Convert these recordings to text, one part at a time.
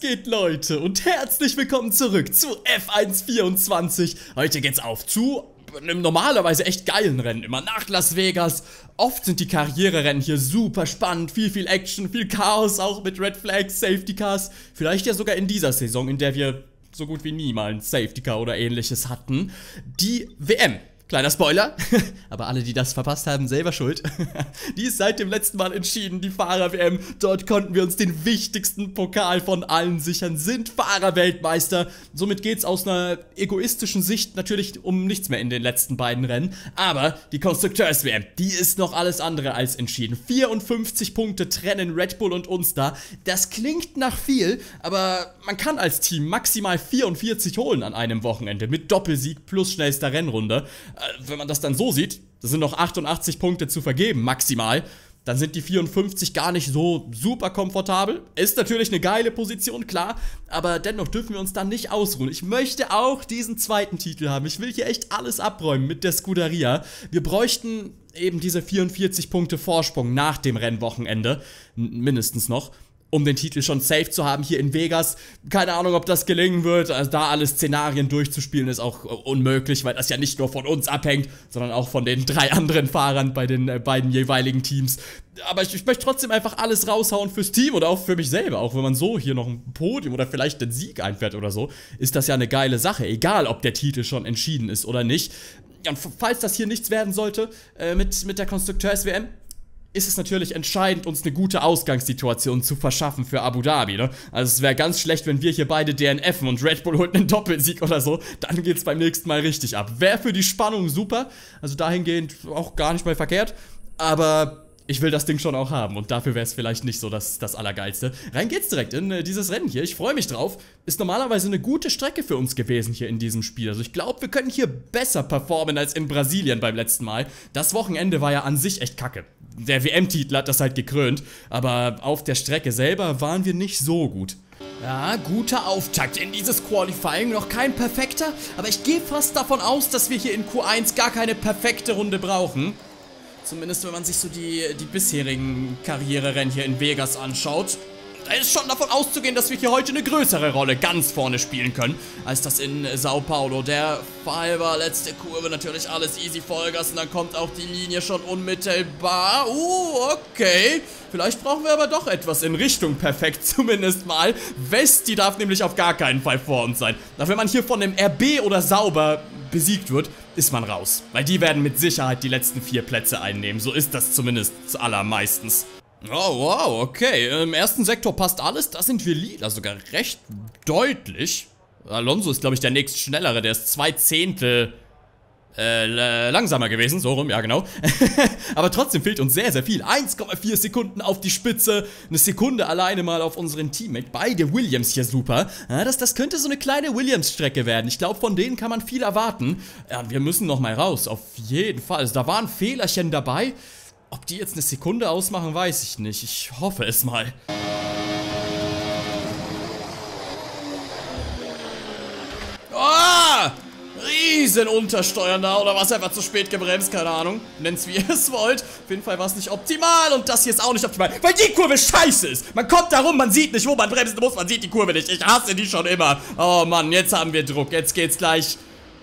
Geht Leute und herzlich willkommen zurück zu F124. Heute geht's auf zu einem normalerweise echt geilen Rennen, immer nach Las Vegas. Oft sind die Karriererennen hier super spannend, viel, viel Action, viel Chaos, auch mit Red Flags, Safety Cars. Vielleicht ja sogar in dieser Saison, in der wir so gut wie nie mal ein Safety Car oder ähnliches hatten. Die WM Kleiner Spoiler, aber alle, die das verpasst haben, selber schuld. die ist seit dem letzten Mal entschieden, die Fahrer-WM. Dort konnten wir uns den wichtigsten Pokal von allen sichern, sind Fahrer-Weltmeister. Somit geht's aus einer egoistischen Sicht natürlich um nichts mehr in den letzten beiden Rennen. Aber die Konstrukteurs-WM, die ist noch alles andere als entschieden. 54 Punkte trennen Red Bull und uns da. Das klingt nach viel, aber man kann als Team maximal 44 holen an einem Wochenende mit Doppelsieg plus schnellster Rennrunde. Äh, wenn man das dann so sieht, das sind noch 88 Punkte zu vergeben, maximal, dann sind die 54 gar nicht so super komfortabel. Ist natürlich eine geile Position, klar, aber dennoch dürfen wir uns dann nicht ausruhen. Ich möchte auch diesen zweiten Titel haben. Ich will hier echt alles abräumen mit der Scuderia. Wir bräuchten eben diese 44 Punkte Vorsprung nach dem Rennwochenende, mindestens noch um den Titel schon safe zu haben hier in Vegas. Keine Ahnung, ob das gelingen wird. Also da alle Szenarien durchzuspielen ist auch unmöglich, weil das ja nicht nur von uns abhängt, sondern auch von den drei anderen Fahrern bei den äh, beiden jeweiligen Teams. Aber ich, ich, möchte trotzdem einfach alles raushauen fürs Team oder auch für mich selber. Auch wenn man so hier noch ein Podium oder vielleicht den Sieg einfährt oder so, ist das ja eine geile Sache. Egal, ob der Titel schon entschieden ist oder nicht. Und falls das hier nichts werden sollte äh, mit, mit der Konstrukteurs-WM, ist es natürlich entscheidend, uns eine gute Ausgangssituation zu verschaffen für Abu Dhabi. Ne? Also es wäre ganz schlecht, wenn wir hier beide DNFen und Red Bull holt einen Doppelsieg oder so. Dann geht es beim nächsten Mal richtig ab. Wäre für die Spannung super. Also dahingehend auch gar nicht mal verkehrt. Aber ich will das Ding schon auch haben und dafür wäre es vielleicht nicht so das, das Allergeilste. Rein geht's direkt in äh, dieses Rennen hier. Ich freue mich drauf. Ist normalerweise eine gute Strecke für uns gewesen hier in diesem Spiel. Also ich glaube, wir können hier besser performen als in Brasilien beim letzten Mal. Das Wochenende war ja an sich echt kacke. Der WM-Titel hat das halt gekrönt, aber auf der Strecke selber waren wir nicht so gut. Ja, guter Auftakt in dieses Qualifying. Noch kein perfekter, aber ich gehe fast davon aus, dass wir hier in Q1 gar keine perfekte Runde brauchen. Zumindest wenn man sich so die, die bisherigen Karriererennen hier in Vegas anschaut. Da ist schon davon auszugehen, dass wir hier heute eine größere Rolle ganz vorne spielen können, als das in Sao Paulo der Fall war. Letzte Kurve natürlich alles easy Vollgas und dann kommt auch die Linie schon unmittelbar. Uh, okay. Vielleicht brauchen wir aber doch etwas in Richtung perfekt, zumindest mal. Westi darf nämlich auf gar keinen Fall vor uns sein. Doch wenn man hier von dem RB oder Sauber besiegt wird, ist man raus. Weil die werden mit Sicherheit die letzten vier Plätze einnehmen. So ist das zumindest allermeistens. Oh, wow, okay. Im ersten Sektor passt alles. Da sind wir lila, sogar recht deutlich. Alonso ist, glaube ich, der nächst schnellere. Der ist zwei Zehntel äh, langsamer gewesen, so rum, ja genau. Aber trotzdem fehlt uns sehr, sehr viel. 1,4 Sekunden auf die Spitze, eine Sekunde alleine mal auf unseren Teammate. Beide Williams hier super. Ja, das, das könnte so eine kleine Williams-Strecke werden. Ich glaube, von denen kann man viel erwarten. Ja, wir müssen noch mal raus, auf jeden Fall. Also da waren Fehlerchen dabei. Ob die jetzt eine Sekunde ausmachen, weiß ich nicht. Ich hoffe es mal. riesen Untersteuern da oder was einfach zu spät gebremst, keine Ahnung. Nennt's wie ihr es wollt. Auf jeden Fall war es nicht optimal und das hier ist auch nicht optimal, weil die Kurve scheiße ist. Man kommt da rum, man sieht nicht, wo man bremsen muss, man sieht die Kurve nicht. Ich hasse die schon immer. Oh Mann, jetzt haben wir Druck. Jetzt geht's gleich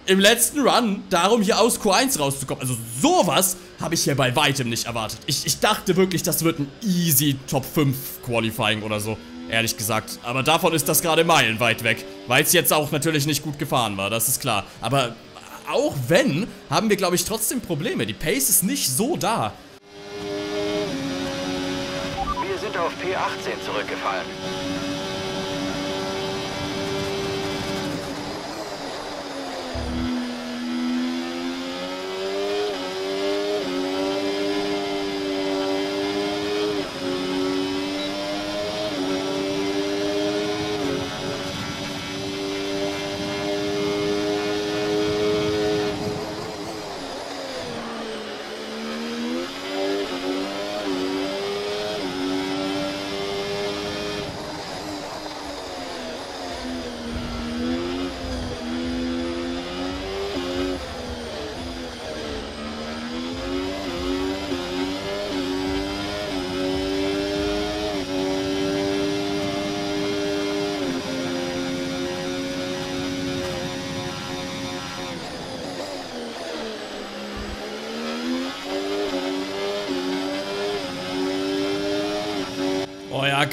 im letzten Run darum, hier aus Q1 rauszukommen. Also sowas habe ich hier bei weitem nicht erwartet. Ich, ich dachte wirklich, das wird ein easy Top 5 Qualifying oder so. Ehrlich gesagt. Aber davon ist das gerade meilenweit weg. Weil es jetzt auch natürlich nicht gut gefahren war, das ist klar. Aber auch wenn, haben wir, glaube ich, trotzdem Probleme. Die Pace ist nicht so da. Wir sind auf P18 zurückgefallen.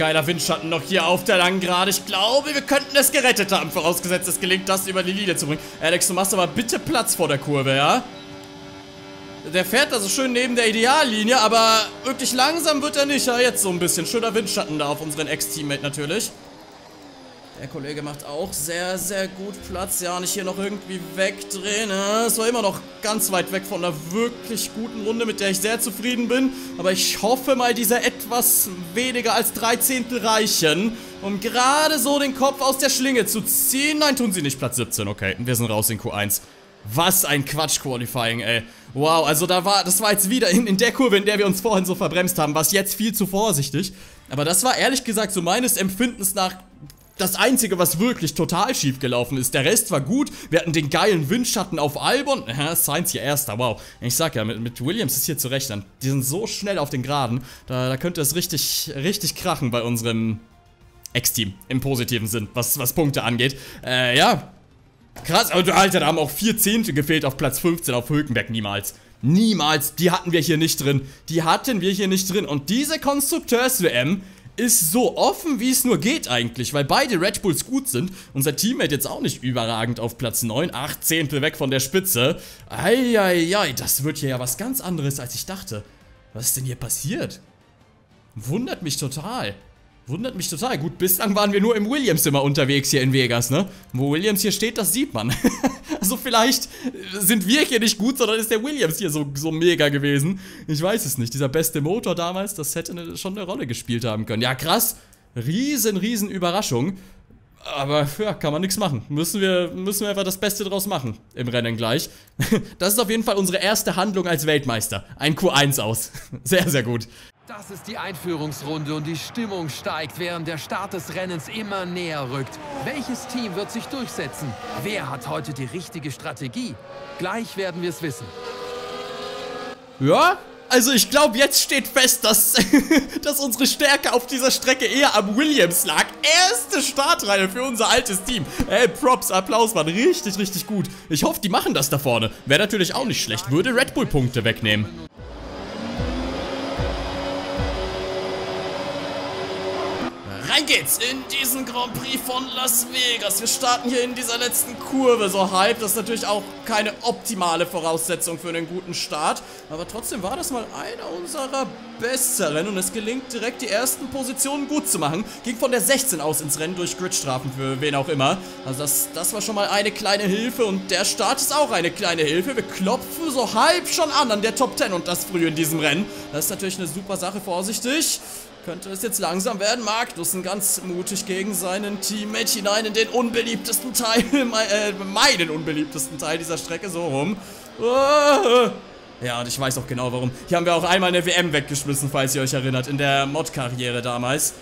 Geiler Windschatten noch hier auf der langen Gerade. Ich glaube, wir könnten es gerettet haben, vorausgesetzt es gelingt, das über die Linie zu bringen. Alex, du machst aber bitte Platz vor der Kurve, ja? Der fährt da so schön neben der Ideallinie, aber wirklich langsam wird er nicht. Ja, jetzt so ein bisschen. Schöner Windschatten da auf unseren Ex-Teammate natürlich. Der Kollege macht auch sehr, sehr gut Platz. Ja, nicht hier noch irgendwie wegdrehen. Es war immer noch ganz weit weg von einer wirklich guten Runde, mit der ich sehr zufrieden bin. Aber ich hoffe mal, diese etwas weniger als drei Zehntel reichen, um gerade so den Kopf aus der Schlinge zu ziehen. Nein, tun sie nicht. Platz 17. Okay, wir sind raus in Q1. Was ein Quatsch-Qualifying, ey. Wow, also da war, das war jetzt wieder in, in der Kurve, in der wir uns vorhin so verbremst haben, was jetzt viel zu vorsichtig. Aber das war ehrlich gesagt so meines Empfindens nach das Einzige, was wirklich total schief gelaufen ist. Der Rest war gut. Wir hatten den geilen Windschatten auf Albon. Ja, Sainz hier erster, wow. Ich sag ja, mit, mit Williams ist hier zu rechnen. Die sind so schnell auf den Geraden. Da, da könnte es richtig, richtig krachen bei unserem Ex-Team. Im positiven Sinn, was, was Punkte angeht. Äh, ja, Krass, Alter, da haben auch vier Zehnte gefehlt auf Platz 15 auf Hülkenberg. Niemals. Niemals. Die hatten wir hier nicht drin. Die hatten wir hier nicht drin. Und diese Konstrukteurs-WM ist so offen, wie es nur geht eigentlich, weil beide Red Bulls gut sind. Unser Teammate jetzt auch nicht überragend auf Platz 9, 8 Zehntel weg von der Spitze. Eieiei, das wird hier ja was ganz anderes, als ich dachte. Was ist denn hier passiert? Wundert mich total. Wundert mich total. Gut, bislang waren wir nur im Williams immer unterwegs hier in Vegas, ne? Wo Williams hier steht, das sieht man. also vielleicht sind wir hier nicht gut, sondern ist der Williams hier so, so mega gewesen. Ich weiß es nicht. Dieser beste Motor damals, das hätte eine, schon eine Rolle gespielt haben können. Ja, krass. Riesen, riesen Überraschung. Aber ja, kann man nichts machen. Müssen wir, müssen wir einfach das Beste draus machen im Rennen gleich. Das ist auf jeden Fall unsere erste Handlung als Weltmeister. Ein Q1 aus. Sehr, sehr gut. Das ist die Einführungsrunde und die Stimmung steigt, während der Start des Rennens immer näher rückt. Welches Team wird sich durchsetzen? Wer hat heute die richtige Strategie? Gleich werden wir es wissen. Ja, also ich glaube, jetzt steht fest, dass, dass unsere Stärke auf dieser Strecke eher am Williams lag. Erste Startreihe für unser altes Team. Ey, Props, Applaus, waren richtig, richtig gut. Ich hoffe, die machen das da vorne. Wäre natürlich auch nicht schlecht, würde Red Bull Punkte wegnehmen. Geht's in diesen Grand Prix von Las Vegas. Wir starten hier in dieser letzten Kurve so halb. Das ist natürlich auch keine optimale Voraussetzung für einen guten Start. Aber trotzdem war das mal einer unserer besseren. Und es gelingt direkt die ersten Positionen gut zu machen. Ging von der 16 aus ins Rennen durch Gridstrafen für wen auch immer. Also das, das war schon mal eine kleine Hilfe. Und der Start ist auch eine kleine Hilfe. Wir klopfen so halb schon an an der Top 10 und das früh in diesem Rennen. Das ist natürlich eine super Sache. Vorsichtig könnte es jetzt langsam werden. Magnussen ganz mutig gegen seinen Teammate hinein in den unbeliebtesten Teil, äh, meinen unbeliebtesten Teil dieser Strecke, so rum. Ah. Ja, und ich weiß auch genau warum. Hier haben wir auch einmal eine WM weggeschmissen, falls ihr euch erinnert, in der Mod-Karriere damals.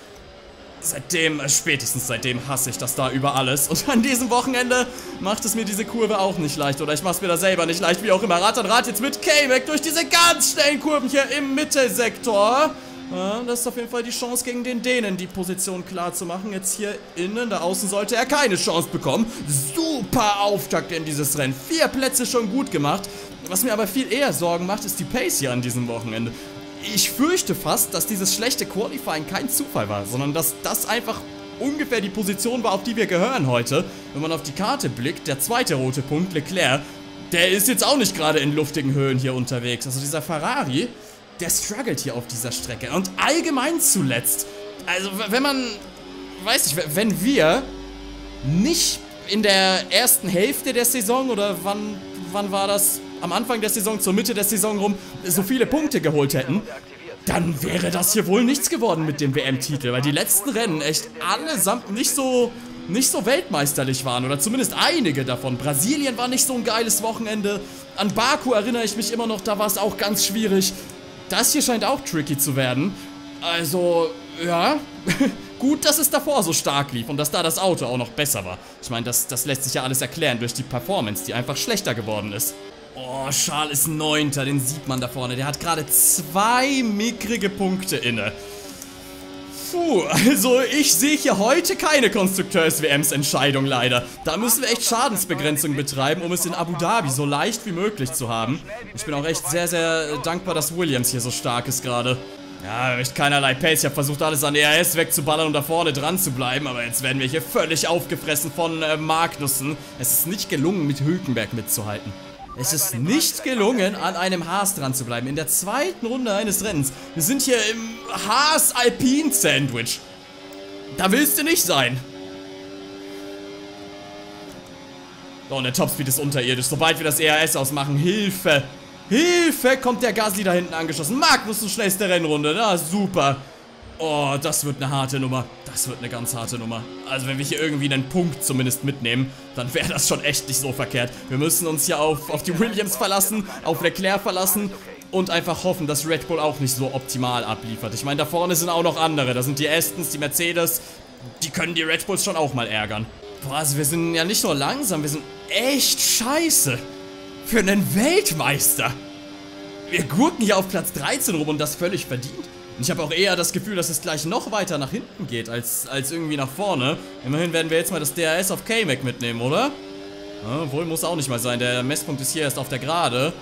Seitdem, äh, spätestens seitdem hasse ich das da über alles. Und an diesem Wochenende macht es mir diese Kurve auch nicht leicht. Oder ich mach's mir da selber nicht leicht, wie auch immer. Rad an Rad jetzt mit K-Mac durch diese ganz schnellen Kurven hier im Mittelsektor. Ja, das ist auf jeden Fall die Chance gegen den Dänen, die Position klar zu machen. Jetzt hier innen, da außen sollte er keine Chance bekommen. Super Auftakt in dieses Rennen. Vier Plätze schon gut gemacht. Was mir aber viel eher Sorgen macht, ist die Pace hier an diesem Wochenende. Ich fürchte fast, dass dieses schlechte Qualifying kein Zufall war, sondern dass das einfach ungefähr die Position war, auf die wir gehören heute. Wenn man auf die Karte blickt, der zweite rote Punkt, Leclerc, der ist jetzt auch nicht gerade in luftigen Höhen hier unterwegs. Also dieser Ferrari, der struggelt hier auf dieser Strecke. Und allgemein zuletzt, also wenn man, weiß ich, wenn wir nicht in der ersten Hälfte der Saison oder wann, wann war das? Am Anfang der Saison, zur Mitte der Saison rum, so viele Punkte geholt hätten, dann wäre das hier wohl nichts geworden mit dem WM-Titel, weil die letzten Rennen echt allesamt nicht so nicht so weltmeisterlich waren oder zumindest einige davon. Brasilien war nicht so ein geiles Wochenende. An Baku erinnere ich mich immer noch, da war es auch ganz schwierig. Das hier scheint auch tricky zu werden. Also, ja. Gut, dass es davor so stark lief und dass da das Auto auch noch besser war. Ich meine, das, das lässt sich ja alles erklären durch die Performance, die einfach schlechter geworden ist. Oh, Charles ist Neunter, den sieht man da vorne. Der hat gerade zwei mickrige Punkte inne. Puh, also ich sehe hier heute keine Konstrukteurs-WMs-Entscheidung leider. Da müssen wir echt Schadensbegrenzung betreiben, um es in Abu Dhabi so leicht wie möglich zu haben. Ich bin auch echt sehr, sehr dankbar, dass Williams hier so stark ist gerade. Ja, echt keinerlei Pace. Ich habe versucht, alles an ERS wegzuballern, um da vorne dran zu bleiben. Aber jetzt werden wir hier völlig aufgefressen von äh, Magnussen. Es ist nicht gelungen, mit Hülkenberg mitzuhalten. Es ist nicht gelungen, an einem Haas dran zu bleiben. In der zweiten Runde eines Rennens. Wir sind hier im Haas-Alpin-Sandwich. Da willst du nicht sein. Oh, und der Topspeed ist unterirdisch. Sobald wir das ERS ausmachen, Hilfe. Hilfe, kommt der Gasly da hinten angeschossen. Magnus, schnellste Rennrunde. Na, super. Oh, das wird eine harte Nummer. Das wird eine ganz harte Nummer. Also wenn wir hier irgendwie einen Punkt zumindest mitnehmen, dann wäre das schon echt nicht so verkehrt. Wir müssen uns hier auf, auf die Williams verlassen, auf Leclerc verlassen und einfach hoffen, dass Red Bull auch nicht so optimal abliefert. Ich meine, da vorne sind auch noch andere. Da sind die Astons, die Mercedes. Die können die Red Bulls schon auch mal ärgern. Boah, also wir sind ja nicht nur langsam, wir sind echt scheiße. Für einen Weltmeister. Wir gurken hier auf Platz 13 rum und das völlig verdient. Und ich habe auch eher das Gefühl, dass es gleich noch weiter nach hinten geht, als, als irgendwie nach vorne. Immerhin werden wir jetzt mal das DRS auf K-Mac mitnehmen, oder? Ja, wohl muss auch nicht mal sein, der Messpunkt ist hier erst auf der Gerade.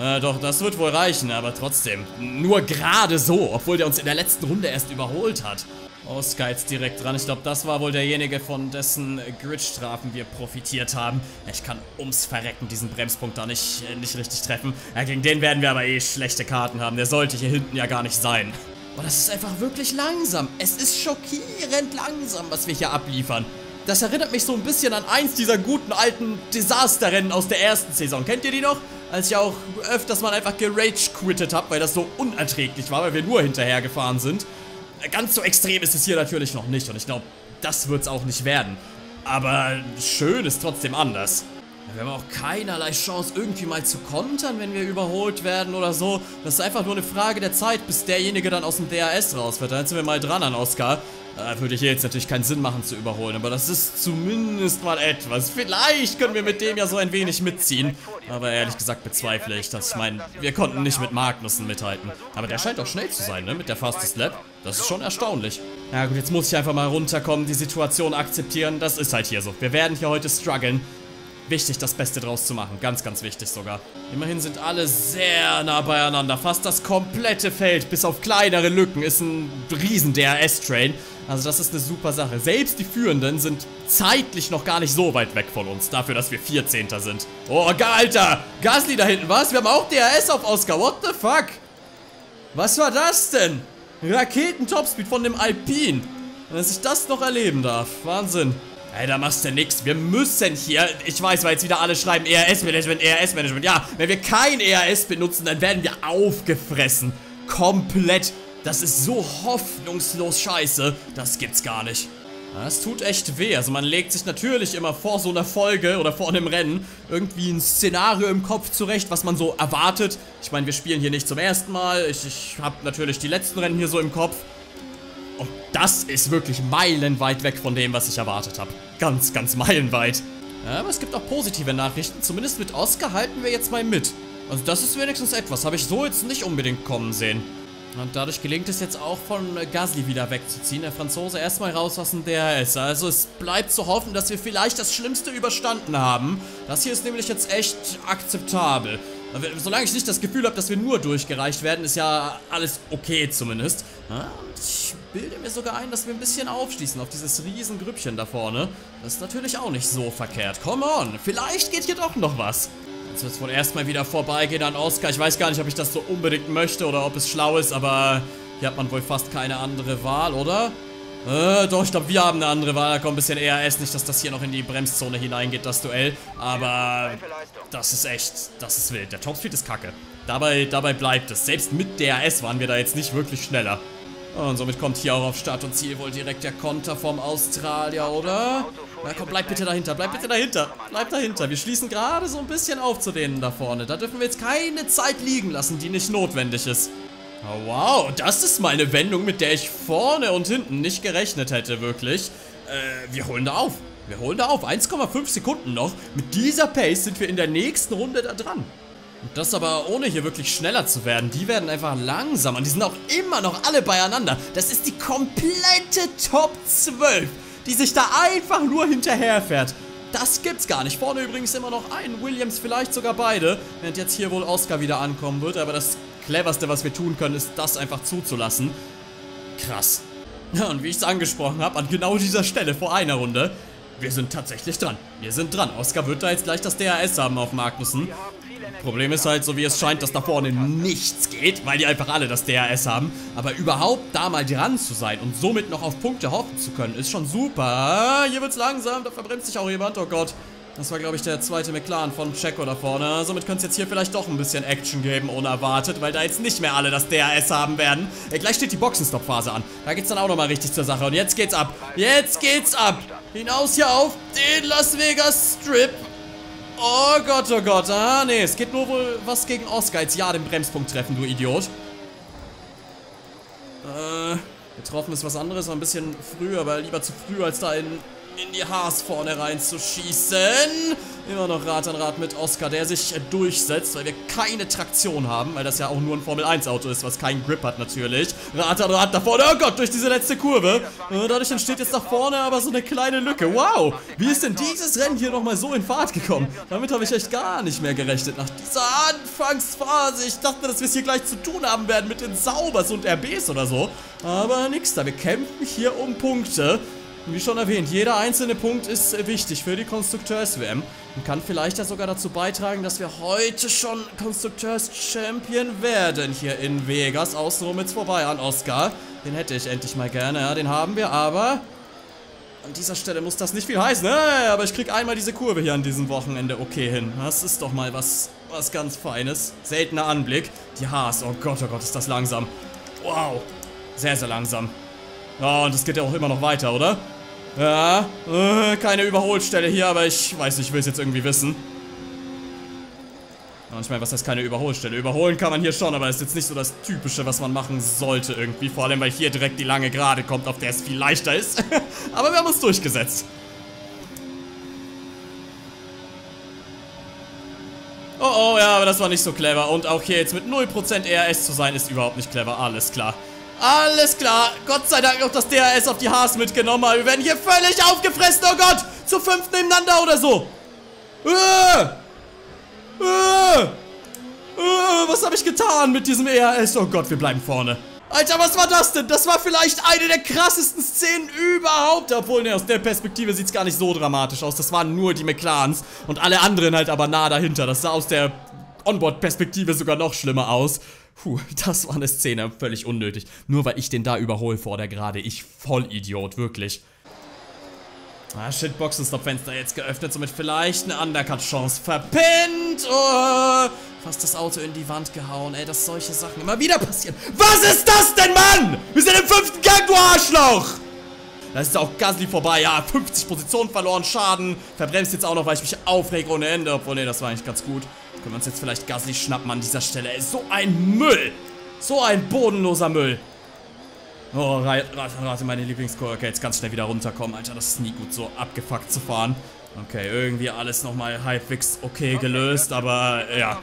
Äh, doch, das wird wohl reichen, aber trotzdem. Nur gerade so, obwohl der uns in der letzten Runde erst überholt hat. Oscar jetzt direkt dran. Ich glaube, das war wohl derjenige, von dessen Gridstrafen wir profitiert haben. Ich kann ums Verrecken diesen Bremspunkt da nicht, äh, nicht richtig treffen. Ja, gegen den werden wir aber eh schlechte Karten haben. Der sollte hier hinten ja gar nicht sein. Aber das ist einfach wirklich langsam. Es ist schockierend langsam, was wir hier abliefern. Das erinnert mich so ein bisschen an eins dieser guten alten Desasterrennen aus der ersten Saison. Kennt ihr die noch? Als ich auch öfters mal einfach gerage-quittet habe, weil das so unerträglich war, weil wir nur hinterher gefahren sind. Ganz so extrem ist es hier natürlich noch nicht und ich glaube, das wird es auch nicht werden. Aber schön ist trotzdem anders. Wir haben auch keinerlei Chance, irgendwie mal zu kontern, wenn wir überholt werden oder so. Das ist einfach nur eine Frage der Zeit, bis derjenige dann aus dem DRS raus wird. Da sind wir mal dran an Oscar. Da würde hier jetzt natürlich keinen Sinn machen zu überholen, aber das ist zumindest mal etwas. Vielleicht können wir mit dem ja so ein wenig mitziehen. Aber ehrlich gesagt bezweifle ich das. Ich meine, wir konnten nicht mit Magnussen mithalten. Aber der scheint auch schnell zu sein, ne? Mit der Fastest Lap. Das ist schon erstaunlich. Ja gut, jetzt muss ich einfach mal runterkommen, die Situation akzeptieren. Das ist halt hier so. Wir werden hier heute strugglen wichtig, das Beste draus zu machen. Ganz, ganz wichtig sogar. Immerhin sind alle sehr nah beieinander. Fast das komplette Feld, bis auf kleinere Lücken, ist ein riesen DRS-Train. Also das ist eine super Sache. Selbst die Führenden sind zeitlich noch gar nicht so weit weg von uns, dafür, dass wir 14. sind. Oh, Alter! Gasly da hinten, was? Wir haben auch DRS auf Oscar. What the fuck? Was war das denn? Raketen-Topspeed von dem Alpine. Dass ich das noch erleben darf. Wahnsinn. Ey, da machst du nix. Wir müssen hier, ich weiß, weil jetzt wieder alle schreiben ERS-Management, ERS-Management. Ja, wenn wir kein ERS benutzen, dann werden wir aufgefressen. Komplett. Das ist so hoffnungslos scheiße. Das gibt's gar nicht. Das tut echt weh. Also man legt sich natürlich immer vor so einer Folge oder vor einem Rennen irgendwie ein Szenario im Kopf zurecht, was man so erwartet. Ich meine, wir spielen hier nicht zum ersten Mal. Ich, ich habe natürlich die letzten Rennen hier so im Kopf. Und das ist wirklich meilenweit weg von dem, was ich erwartet habe. Ganz, ganz meilenweit. Aber es gibt auch positive Nachrichten. Zumindest mit Oscar halten wir jetzt mal mit. Also das ist wenigstens etwas. Habe ich so jetzt nicht unbedingt kommen sehen. Und dadurch gelingt es jetzt auch von Gasly wieder wegzuziehen. Der Franzose erstmal raus aus dem DRS. Also es bleibt zu hoffen, dass wir vielleicht das Schlimmste überstanden haben. Das hier ist nämlich jetzt echt akzeptabel. Solange ich nicht das Gefühl habe, dass wir nur durchgereicht werden, ist ja alles okay zumindest. Ja, ich bilde mir sogar ein, dass wir ein bisschen aufschließen auf dieses riesen Grüppchen da vorne. Das ist natürlich auch nicht so verkehrt. Come on, vielleicht geht hier doch noch was. Jetzt wird es wohl erstmal wieder vorbeigehen an Oscar. Ich weiß gar nicht, ob ich das so unbedingt möchte oder ob es schlau ist, aber hier hat man wohl fast keine andere Wahl, oder? Äh, doch, ich glaube, wir haben eine andere Wahl. Da kommt ein bisschen ERS. Nicht, dass das hier noch in die Bremszone hineingeht, das Duell. Aber das ist echt, das ist wild. Der Topspeed ist kacke. Dabei, dabei bleibt es. Selbst mit DRS waren wir da jetzt nicht wirklich schneller. Und somit kommt hier auch auf Start und Ziel wohl direkt der Konter vom Australier, oder? Na komm, bleib bitte dahinter, bleib bitte dahinter. Bleib dahinter. Wir schließen gerade so ein bisschen auf zu denen da vorne. Da dürfen wir jetzt keine Zeit liegen lassen, die nicht notwendig ist. Oh, wow, das ist mal eine Wendung, mit der ich vorne und hinten nicht gerechnet hätte, wirklich. Äh, wir holen da auf. Wir holen da auf. 1,5 Sekunden noch. Mit dieser Pace sind wir in der nächsten Runde da dran. Und das aber ohne hier wirklich schneller zu werden. Die werden einfach langsamer. Und die sind auch immer noch alle beieinander. Das ist die komplette Top 12, die sich da einfach nur hinterherfährt. Das gibt's gar nicht. Vorne übrigens immer noch ein Williams, vielleicht sogar beide. Während jetzt hier wohl Oscar wieder ankommen wird. Aber das cleverste, was wir tun können, ist das einfach zuzulassen. Krass. Und wie ich es angesprochen habe, an genau dieser Stelle vor einer Runde, wir sind tatsächlich dran. Wir sind dran. Oscar wird da jetzt gleich das DRS haben auf Magnussen. Problem ist halt, so wie es scheint, dass da vorne nichts geht, weil die einfach alle das DRS haben. Aber überhaupt da mal dran zu sein und somit noch auf Punkte hoffen zu können, ist schon super. Hier wird's langsam, da verbremst sich auch jemand. Oh Gott. Das war, glaube ich, der zweite McLaren von Checo da vorne. Somit könnte es jetzt hier vielleicht doch ein bisschen Action geben, unerwartet, weil da jetzt nicht mehr alle das DRS haben werden. Äh, gleich steht die Boxenstopp-Phase an. Da geht's dann auch nochmal richtig zur Sache. Und jetzt geht's ab. Jetzt geht's ab. Hinaus hier auf den Las Vegas Strip. Oh Gott, oh Gott. Ah, nee, es geht nur wohl was gegen Oscar. Jetzt ja den Bremspunkt treffen, du Idiot. Äh, getroffen ist was anderes, war ein bisschen früh, aber lieber zu früh, als da in in die Haas vorne reinzuschießen. Immer noch Rad an Rad mit Oscar, der sich durchsetzt, weil wir keine Traktion haben, weil das ja auch nur ein Formel-1-Auto ist, was keinen Grip hat natürlich. Rad an Rad da vorne, oh Gott, durch diese letzte Kurve. Äh, dadurch entsteht jetzt nach vorne aber so eine kleine Lücke. Wow, wie ist denn dieses Rennen hier nochmal so in Fahrt gekommen? Damit habe ich echt gar nicht mehr gerechnet. Nach dieser Anfangsphase, ich dachte, dass wir es hier gleich zu tun haben werden mit den Saubers und RBs oder so. Aber nix da, wir kämpfen hier um Punkte. Wie schon erwähnt, jeder einzelne Punkt ist wichtig für die Konstrukteurs-WM und kann vielleicht ja sogar dazu beitragen, dass wir heute schon Konstrukteurs-Champion werden hier in Vegas. Außenrum jetzt vorbei an Oscar. Den hätte ich endlich mal gerne, ja, den haben wir, aber an dieser Stelle muss das nicht viel heißen. Hey, aber ich krieg einmal diese Kurve hier an diesem Wochenende okay hin. Das ist doch mal was, was ganz Feines. Seltener Anblick. Die Haas, oh Gott, oh Gott, ist das langsam. Wow, sehr, sehr langsam. Oh, und es geht ja auch immer noch weiter, oder? Ja, äh, keine Überholstelle hier, aber ich weiß nicht, ich will es jetzt irgendwie wissen. Und ich meine, was heißt keine Überholstelle? Überholen kann man hier schon, aber ist jetzt nicht so das Typische, was man machen sollte irgendwie. Vor allem, weil hier direkt die lange Gerade kommt, auf der es viel leichter ist. aber wir haben uns durchgesetzt. Oh, oh, ja, aber das war nicht so clever. Und auch hier jetzt mit 0% ERS zu sein, ist überhaupt nicht clever. Alles klar. Alles klar. Gott sei Dank noch das DRS auf die Haas mitgenommen. Aber wir werden hier völlig aufgefressen. Oh Gott. Zu fünf nebeneinander oder so. Äh. Äh. Äh. Was habe ich getan mit diesem ERS? Oh Gott, wir bleiben vorne. Alter, was war das denn? Das war vielleicht eine der krassesten Szenen überhaupt. Obwohl, ne, aus der Perspektive sieht es gar nicht so dramatisch aus. Das waren nur die McLarens und alle anderen halt aber nah dahinter. Das sah aus der Onboard-Perspektive sogar noch schlimmer aus. Puh, das war eine Szene völlig unnötig. Nur weil ich den da überhole vor der Gerade. Ich Vollidiot, wirklich. Ah, shit, Boxenstopp-Fenster jetzt geöffnet, somit vielleicht eine Undercut-Chance verpennt. Oh, fast das Auto in die Wand gehauen, ey, dass solche Sachen immer wieder passieren. Was ist das denn, Mann? Wir sind im fünften Gang, du Arschloch! Da ist auch Gasly vorbei, ja, 50 Positionen verloren, Schaden. Verbremst jetzt auch noch, weil ich mich aufreg ohne Ende. Obwohl, ne, das war eigentlich ganz gut. Können wir uns jetzt vielleicht Gasly schnappen an dieser Stelle. Ey, so ein Müll. So ein bodenloser Müll. Oh, rate, rate meine Lieblingskurve. Okay, jetzt ganz schnell wieder runterkommen. Alter, das ist nie gut, so abgefuckt zu fahren. Okay, irgendwie alles nochmal halbwegs okay gelöst, aber ja.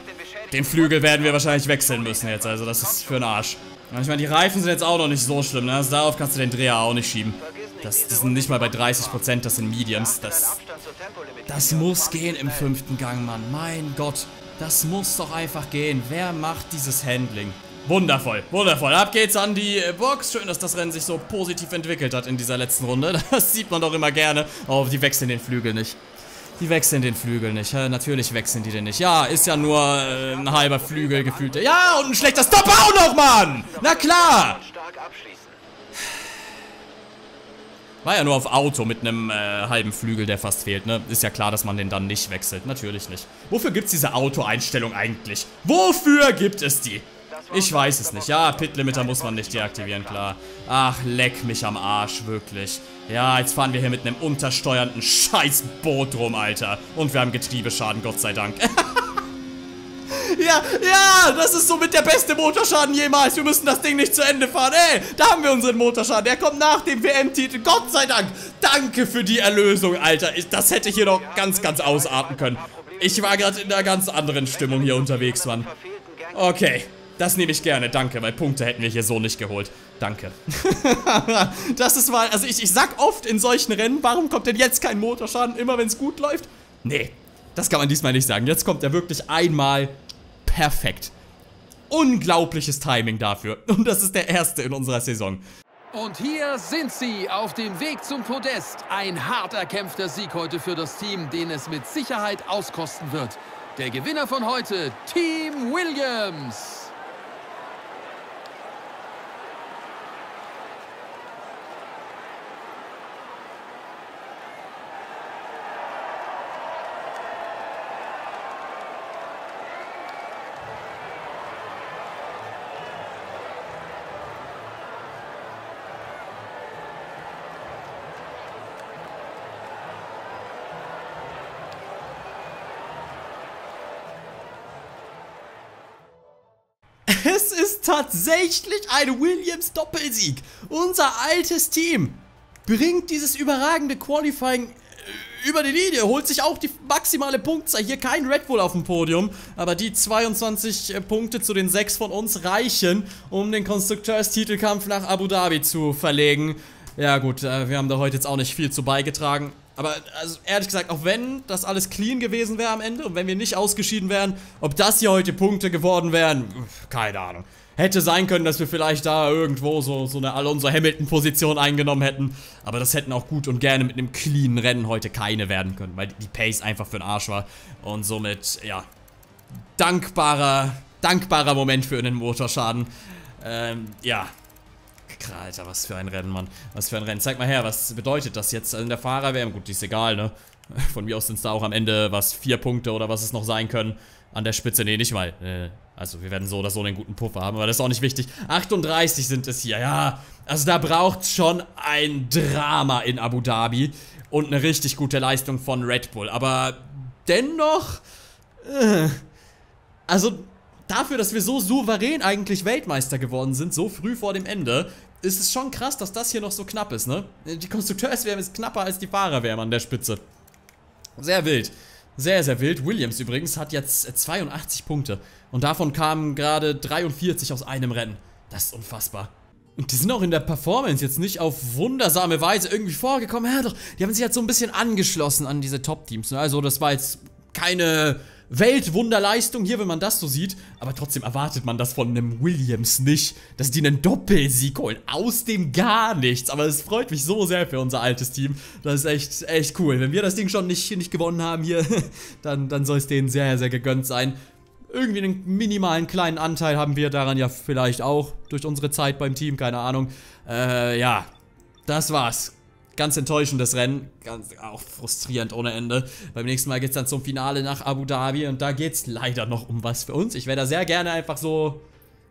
Den Flügel werden wir wahrscheinlich wechseln müssen jetzt, also das ist für den Arsch. Ich meine, die Reifen sind jetzt auch noch nicht so schlimm, ne? Also darauf kannst du den Dreher auch nicht schieben. Das, die sind nicht mal bei 30%, das sind Mediums. Das, das muss gehen im fünften Gang, Mann. Mein Gott. Das muss doch einfach gehen. Wer macht dieses Handling? Wundervoll, wundervoll. Ab geht's an die äh, Box. Schön, dass das Rennen sich so positiv entwickelt hat in dieser letzten Runde. Das sieht man doch immer gerne. Oh, die wechseln den Flügel nicht. Die wechseln den Flügel nicht. Natürlich wechseln die den nicht. Ja, ist ja nur äh, ein halber Flügel gefühlt. Ja, und ein schlechter Stop auch noch, Mann! Na klar! War ja nur auf Auto mit einem äh, halben Flügel, der fast fehlt, ne? Ist ja klar, dass man den dann nicht wechselt. Natürlich nicht. Wofür gibt es diese Auto-Einstellung eigentlich? Wofür gibt es die? Ich weiß es nicht. Ja, Pit-Limiter muss man nicht deaktivieren, klar. Ach, leck mich am Arsch, wirklich. Ja, jetzt fahren wir hier mit einem untersteuernden Scheißboot rum, Alter. Und wir haben Getriebeschaden, Gott sei Dank. Ja, ja, das ist somit der beste Motorschaden jemals. Wir müssen das Ding nicht zu Ende fahren. Ey, da haben wir unseren Motorschaden. Der kommt nach dem WM-Titel. Gott sei Dank. Danke für die Erlösung, Alter. Das hätte hier noch ganz, ganz ausarten können. Ich war gerade in einer ganz anderen Stimmung hier unterwegs, Mann. Okay. Das nehme ich gerne, danke, weil Punkte hätten wir hier so nicht geholt. Danke. das ist mal, also ich, ich sag oft in solchen Rennen, warum kommt denn jetzt kein Motorschaden, immer wenn es gut läuft? Nee, das kann man diesmal nicht sagen. Jetzt kommt er wirklich einmal perfekt. unglaubliches Timing dafür. Und das ist der erste in unserer Saison. Und hier sind sie auf dem Weg zum Podest. Ein hart erkämpfter Sieg heute für das Team, den es mit Sicherheit auskosten wird. Der Gewinner von heute, Team Williams. Tatsächlich ein Williams-Doppelsieg. Unser altes Team bringt dieses überragende Qualifying äh, über die Linie, holt sich auch die maximale Punktzahl. Hier kein Red Bull auf dem Podium, aber die 22 äh, Punkte zu den 6 von uns reichen, um den Konstrukteurstitelkampf nach Abu Dhabi zu verlegen. Ja gut, äh, wir haben da heute jetzt auch nicht viel zu beigetragen. Aber also ehrlich gesagt, auch wenn das alles clean gewesen wäre am Ende und wenn wir nicht ausgeschieden wären, ob das hier heute Punkte geworden wären, keine Ahnung. Hätte sein können, dass wir vielleicht da irgendwo so, so eine Alonso-Hamilton-Position eingenommen hätten. Aber das hätten auch gut und gerne mit einem cleanen Rennen heute keine werden können, weil die Pace einfach für den Arsch war. Und somit, ja, dankbarer, dankbarer Moment für einen Motorschaden. Ähm, ja, Alter, was für ein Rennen, Mann. Was für ein Rennen. Zeig mal her, was bedeutet das jetzt in der Fahrerwärme? Gut, die ist egal, ne? Von mir aus sind es da auch am Ende, was, vier Punkte oder was es noch sein können. An der Spitze, nee, nicht mal. Äh, also wir werden so oder so einen guten Puffer haben, aber das ist auch nicht wichtig. 38 sind es hier, ja. Also da braucht schon ein Drama in Abu Dhabi und eine richtig gute Leistung von Red Bull. Aber dennoch, äh, also dafür, dass wir so souverän eigentlich Weltmeister geworden sind, so früh vor dem Ende, ist es schon krass, dass das hier noch so knapp ist, ne? Die Konstrukteurswärme ist knapper als die Fahrerwärme an der Spitze. Sehr wild. Sehr, sehr wild. Williams übrigens hat jetzt 82 Punkte. Und davon kamen gerade 43 aus einem Rennen. Das ist unfassbar. Und die sind auch in der Performance jetzt nicht auf wundersame Weise irgendwie vorgekommen. Ja, doch, die haben sich jetzt so ein bisschen angeschlossen an diese Top-Teams. Ne? Also, das war jetzt keine Weltwunderleistung hier, wenn man das so sieht. Aber trotzdem erwartet man das von einem Williams nicht, dass die einen Doppelsieg holen. Aus dem gar nichts. Aber es freut mich so sehr für unser altes Team. Das ist echt, echt cool. Wenn wir das Ding schon nicht, nicht gewonnen haben hier, dann, dann soll es denen sehr, sehr gegönnt sein. Irgendwie einen minimalen kleinen Anteil haben wir daran ja vielleicht auch durch unsere Zeit beim Team, keine Ahnung. Äh, ja, das war's ganz enttäuschendes Rennen, ganz, auch frustrierend ohne Ende. Beim nächsten Mal geht es dann zum Finale nach Abu Dhabi und da geht es leider noch um was für uns. Ich wäre da sehr gerne einfach so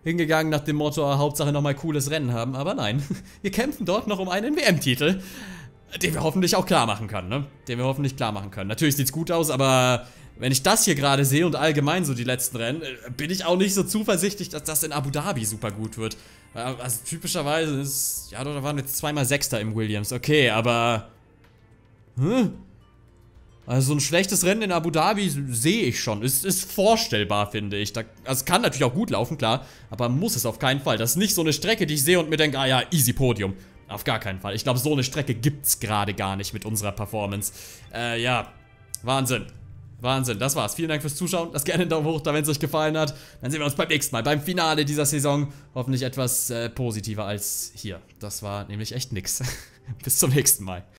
hingegangen nach dem Motto, Hauptsache nochmal cooles Rennen haben, aber nein. Wir kämpfen dort noch um einen WM-Titel, den wir hoffentlich auch klar machen können, ne? Den wir hoffentlich klar machen können. Natürlich sieht es gut aus, aber wenn ich das hier gerade sehe und allgemein so die letzten Rennen, äh, bin ich auch nicht so zuversichtlich, dass das in Abu Dhabi super gut wird. Also typischerweise ist, ja, da waren jetzt zweimal Sechster im Williams. Okay, aber, hm? Also so ein schlechtes Rennen in Abu Dhabi sehe ich schon. Ist, ist vorstellbar, finde ich. Da, also es kann natürlich auch gut laufen, klar. Aber muss es auf keinen Fall. Das ist nicht so eine Strecke, die ich sehe und mir denke, ah ja, easy Podium. Auf gar keinen Fall. Ich glaube, so eine Strecke gibt es gerade gar nicht mit unserer Performance. Äh, ja. Wahnsinn. Wahnsinn, das war's. Vielen Dank fürs Zuschauen. Lasst gerne einen Daumen hoch da, wenn es euch gefallen hat. Dann sehen wir uns beim nächsten Mal, beim Finale dieser Saison. Hoffentlich etwas äh, positiver als hier. Das war nämlich echt nix. Bis zum nächsten Mal.